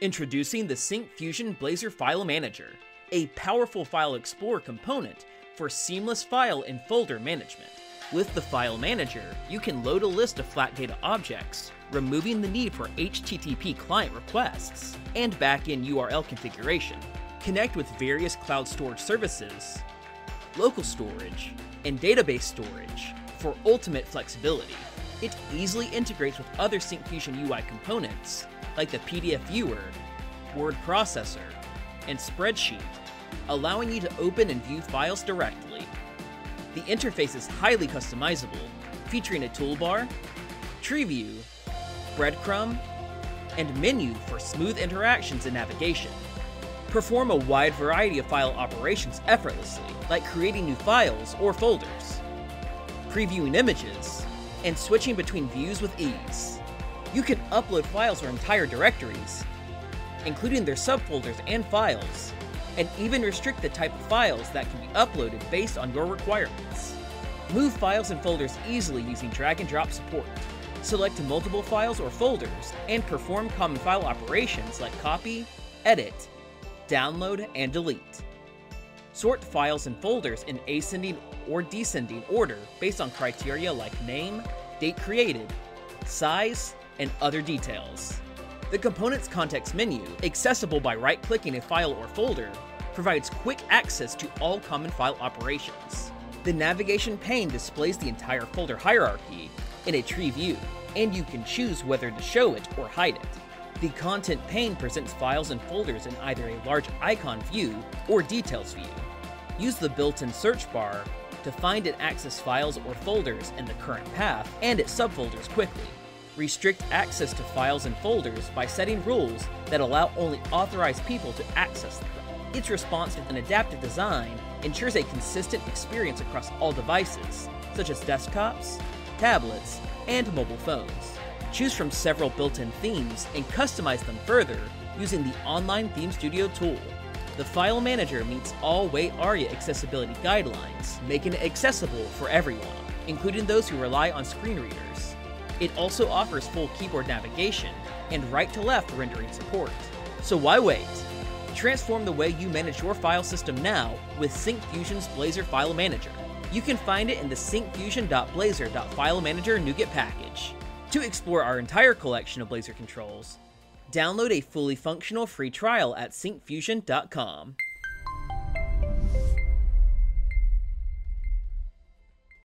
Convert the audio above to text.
Introducing the Syncfusion Blazor File Manager, a powerful file explorer component for seamless file and folder management. With the File Manager, you can load a list of flat data objects, removing the need for HTTP client requests and back-end URL configuration. Connect with various cloud storage services, local storage, and database storage for ultimate flexibility. It easily integrates with other Syncfusion UI components like the PDF viewer, word processor, and spreadsheet, allowing you to open and view files directly. The interface is highly customizable, featuring a toolbar, tree view, breadcrumb, and menu for smooth interactions and navigation. Perform a wide variety of file operations effortlessly, like creating new files or folders, previewing images, and switching between views with ease. You can upload files or entire directories, including their subfolders and files, and even restrict the type of files that can be uploaded based on your requirements. Move files and folders easily using drag and drop support. Select multiple files or folders, and perform common file operations like copy, edit, download, and delete. Sort files and folders in ascending or descending order based on criteria like name, date created, size, and other details. The Components context menu, accessible by right-clicking a file or folder, provides quick access to all common file operations. The navigation pane displays the entire folder hierarchy in a tree view, and you can choose whether to show it or hide it. The content pane presents files and folders in either a large icon view or details view. Use the built-in search bar to find and access files or folders in the current path and its subfolders quickly. Restrict access to files and folders by setting rules that allow only authorized people to access them. Its responsive and adaptive design ensures a consistent experience across all devices, such as desktops, tablets, and mobile phones. Choose from several built-in themes and customize them further using the Online Theme Studio tool. The file manager meets all WAI-ARIA accessibility guidelines, making it accessible for everyone, including those who rely on screen readers. It also offers full keyboard navigation and right to left rendering support. So why wait? Transform the way you manage your file system now with Syncfusion's Blazor File Manager. You can find it in the syncfusion.blazor.filemanager NuGet package. To explore our entire collection of Blazor controls, download a fully functional free trial at syncfusion.com.